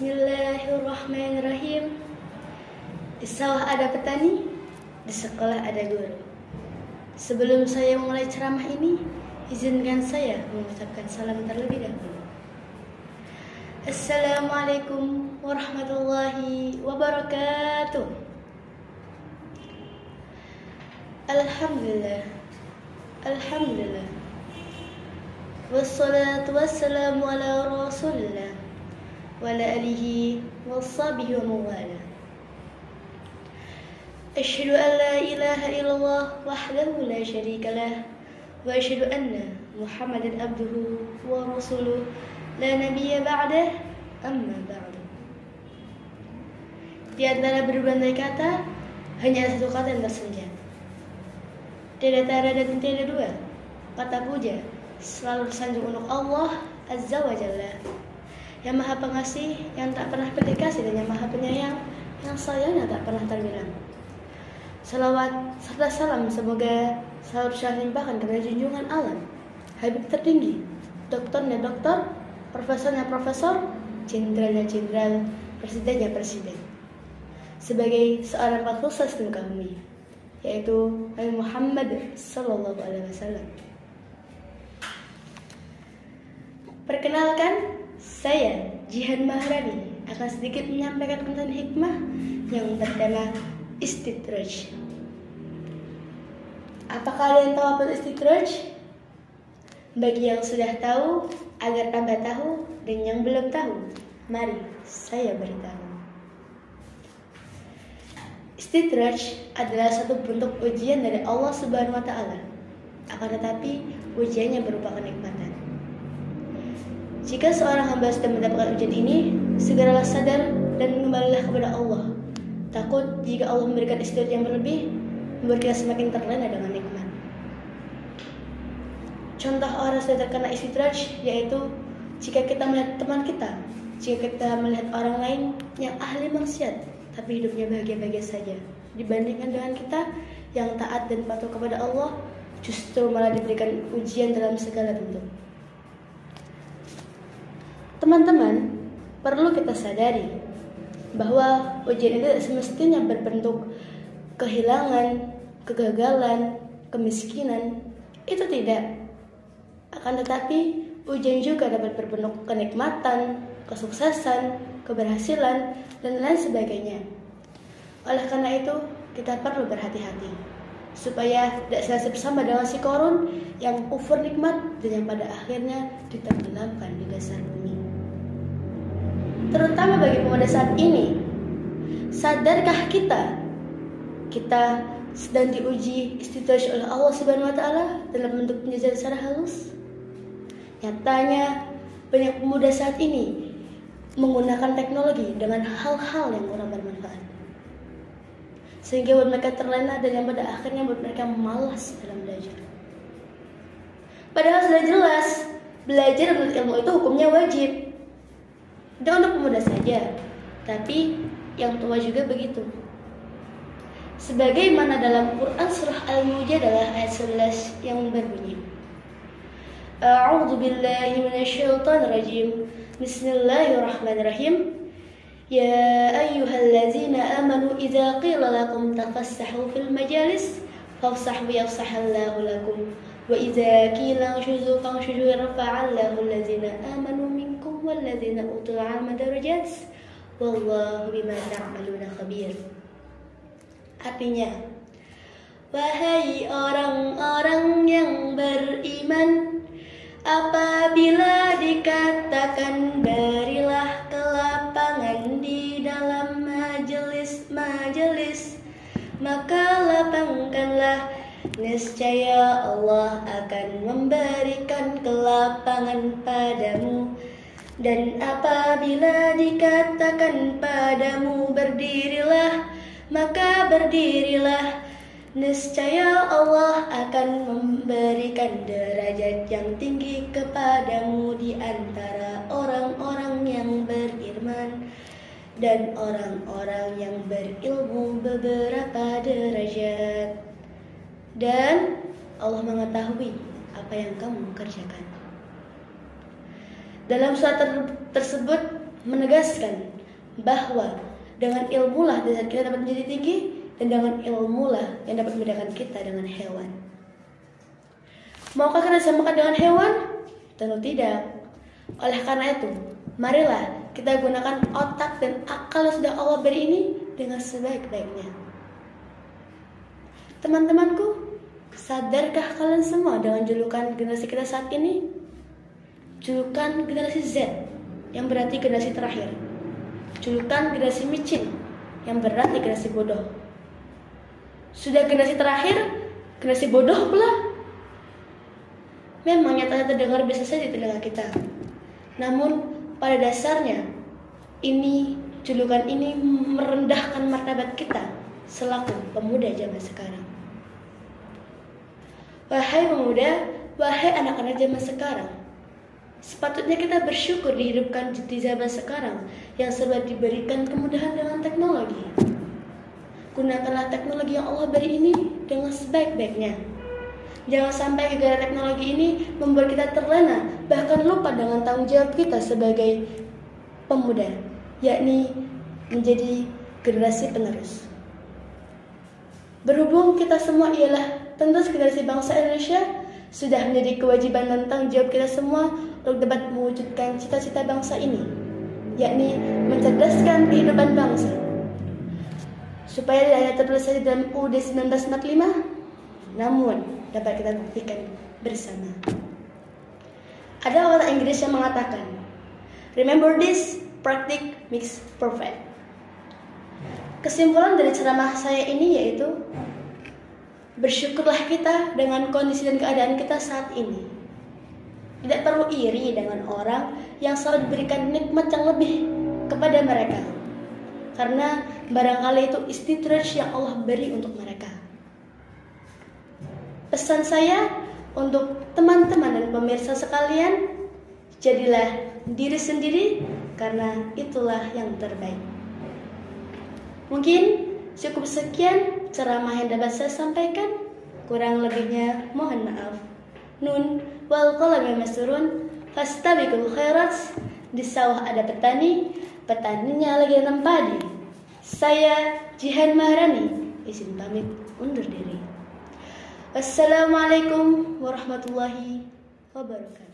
Bismillahirrahmanirrahim. Di sawah ada petani, di sekolah ada guru. Sebelum saya mulai ceramah ini, izinkan saya mengucapkan salam terlebih dahulu. Assalamualaikum warahmatullahi wabarakatuh. Alhamdulillah. Alhamdulillah. Wassalatu wassalamu ala rasulillah alihi wa sahbihi wa mawala. أشهد أن لا إله إلا الله وحده لا شريك له وأشهد أن محمدا عبده ورسوله لا نبي بعده أما بعد Di antara berbagai kata, hanya ada satu kata yang tersenja. Tidak ada dan tidak dua. Kata puja selalu tersanjung untuk Allah Azza wa Jalla. Yang maha pengasih, yang tak pernah berdikasih dan yang maha penyayang, yang sayangnya tak pernah terbilang. Salawat serta salam semoga selalu terlimpahkan kepada junjungan alam, Habib tertinggi, dokternya dokter, profesornya profesor, jenderalnya jenderal, presidennya presiden. Sebagai seorang rasul dan kami, yaitu Nabi Muhammad Sallallahu Alaihi Wasallam. Perkenalkan, saya Jihan Maharani akan sedikit menyampaikan konten hikmah yang bertema istidraj. Apa kalian tahu apa istidraj? Bagi yang sudah tahu, agar tambah tahu, dan yang belum tahu, mari saya beritahu. Istidraj adalah satu bentuk ujian dari Allah Subhanahu wa taala. Akan tetapi ujiannya berupa kenikmatan. Jika seorang hamba sudah mendapatkan ujian ini, segeralah sadar dan kembalilah kepada Allah. Takut jika Allah memberikan istidraj yang berlebih, membuat kita semakin terlena dengan nikmat. Contoh orang sudah terkena istidraj yaitu jika kita melihat teman kita, jika kita melihat orang lain yang ahli maksiat, tapi hidupnya bahagia-bahagia saja. Dibandingkan dengan kita yang taat dan patuh kepada Allah, justru malah diberikan ujian dalam segala bentuk. Teman-teman, perlu kita sadari bahwa ujian itu semestinya berbentuk kehilangan, kegagalan, kemiskinan. Itu tidak. Akan tetapi, ujian juga dapat berbentuk kenikmatan, kesuksesan, keberhasilan, dan lain sebagainya. Oleh karena itu, kita perlu berhati-hati supaya tidak senasib sama dengan si korun yang kufur nikmat dan yang pada akhirnya ditenggelamkan di dasar bumi. Terutama bagi pemuda saat ini, sadarkah kita kita sedang diuji istidraj oleh Allah Subhanahu wa taala dalam bentuk penjajahan secara halus? Nyatanya banyak pemuda saat ini menggunakan teknologi dengan hal-hal yang kurang bermanfaat. Sehingga buat mereka terlena dan yang pada akhirnya buat mereka malas dalam belajar. Padahal sudah jelas, belajar menurut ilmu itu hukumnya wajib itu kan untuk pemuda saja. Tapi yang tua juga begitu. Sebagaimana dalam Quran surah Al-Mujadalah ayat 11 yang berbunyi. A'udzu billahi minasyaitonir rajim Bismillahirrahmanirrahim. Ya ayyuhallazina amanu idza qila lakum tafassahu fil majalis fafsahu yafsahallahu lakum. Wa idza qila unshuzu fanshuzu rafa'allahu allazina amanu min والذين أوتوا العلم درجات والله بما تعملون خبير Artinya, Wahai orang-orang yang beriman, apabila dikatakan berilah ke lapangan di dalam majelis-majelis, maka lapangkanlah niscaya Allah akan memberikan kelapangan padamu dan apabila dikatakan padamu berdirilah maka berdirilah. Niscaya Allah akan memberikan derajat yang tinggi kepadamu di antara orang-orang yang beriman dan orang-orang yang berilmu beberapa derajat. Dan Allah mengetahui apa yang kamu kerjakan dalam surat ter tersebut menegaskan bahwa dengan ilmulah dasar kita dapat menjadi tinggi dan dengan ilmulah yang dapat membedakan kita dengan hewan. Maukah kita disamakan dengan hewan? Tentu tidak. Oleh karena itu, marilah kita gunakan otak dan akal yang sudah Allah beri ini dengan sebaik-baiknya. Teman-temanku, sadarkah kalian semua dengan julukan generasi kita saat ini? Julukan generasi Z yang berarti generasi terakhir. Julukan generasi micin yang berarti generasi bodoh. Sudah generasi terakhir, generasi bodoh pula. Memang nyatanya terdengar biasa saja di telinga kita. Namun pada dasarnya ini julukan ini merendahkan martabat kita selaku pemuda zaman sekarang. Wahai pemuda, wahai anak-anak zaman sekarang, Sepatutnya kita bersyukur dihidupkan di zaman sekarang yang serba diberikan kemudahan dengan teknologi. Gunakanlah teknologi yang Allah beri ini dengan sebaik-baiknya. Jangan sampai gara teknologi ini membuat kita terlena, bahkan lupa dengan tanggung jawab kita sebagai pemuda, yakni menjadi generasi penerus. Berhubung kita semua ialah penerus generasi bangsa Indonesia, sudah menjadi kewajiban dan tanggung jawab kita semua untuk dapat mewujudkan cita-cita bangsa ini, yakni mencerdaskan kehidupan bangsa. Supaya tidak hanya tertulis dalam UUD 1945, namun dapat kita buktikan bersama. Ada orang Inggris yang mengatakan, Remember this, practice makes perfect. Kesimpulan dari ceramah saya ini yaitu bersyukurlah kita dengan kondisi dan keadaan kita saat ini tidak perlu iri dengan orang yang selalu diberikan nikmat yang lebih kepada mereka. Karena barangkali itu istidraj yang Allah beri untuk mereka. Pesan saya untuk teman-teman dan pemirsa sekalian, jadilah diri sendiri karena itulah yang terbaik. Mungkin cukup sekian ceramah yang dapat saya sampaikan. Kurang lebihnya mohon maaf. Nun wal qalami masurun fastabiqul khairat. Di sawah ada petani petaninya lagi nanam padi. Saya Jihan Maharani izin pamit undur diri. Assalamualaikum warahmatullahi wabarakatuh